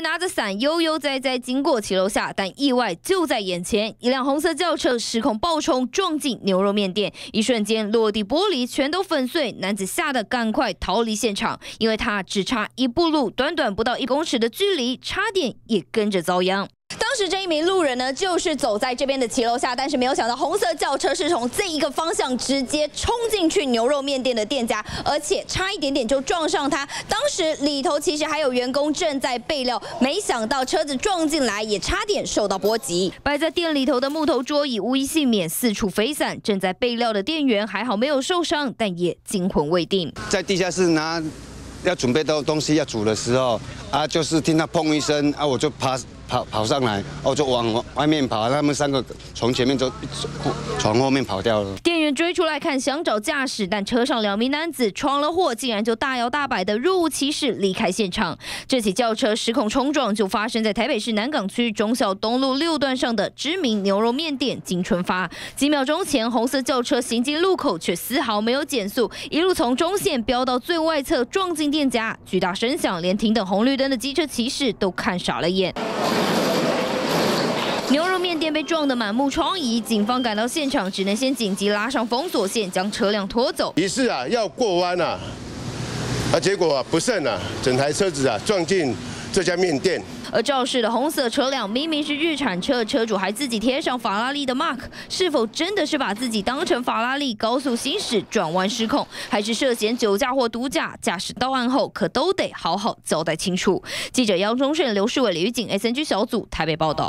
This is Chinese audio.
人拿着伞悠悠哉哉经过其楼下，但意外就在眼前，一辆红色轿车失控暴冲撞进牛肉面店，一瞬间落地玻璃全都粉碎，男子吓得赶快逃离现场，因为他只差一步路，短短不到一公尺的距离，差点也跟着遭殃。当时这一名路人呢，就是走在这边的骑楼下，但是没有想到红色轿车是从这一个方向直接冲进去牛肉面店的店家，而且差一点点就撞上他。当时里头其实还有员工正在备料，没想到车子撞进来，也差点受到波及。摆在店里头的木头桌椅无一幸免，四处飞散。正在备料的店员还好没有受伤，但也惊魂未定。在地下室拿要准备到东西要煮的时候，啊，就是听到砰一声，啊，我就爬。跑跑上来，哦就往外面跑，他们三个从前面就从后面跑掉了。店员追出来看，想找驾驶，但车上两名男子闯了祸，竟然就大摇大摆的若无其事离开现场。这起轿车失控冲撞就发生在台北市南港区中小东路六段上的知名牛肉面店金春发。几秒钟前，红色轿车行进路口，却丝毫没有减速，一路从中线飙到最外侧，撞进店家，巨大声响，连停等红绿灯的机车骑士都看傻了眼。撞得满目疮痍，警方赶到现场，只能先紧急拉上封锁线，将车辆拖走。于是啊要过弯啊，啊结果啊不慎啊，整台车子啊撞进这家面店。而肇事的红色车辆明明是日产车，车主还自己贴上法拉利的 mark，是否真的是把自己当成法拉利高速行驶转弯失控，还是涉嫌酒驾或毒驾？驾驶到案后可都得好好交代清楚。记者杨忠胜、刘世伟、李玉景，SNG 小组台北报道。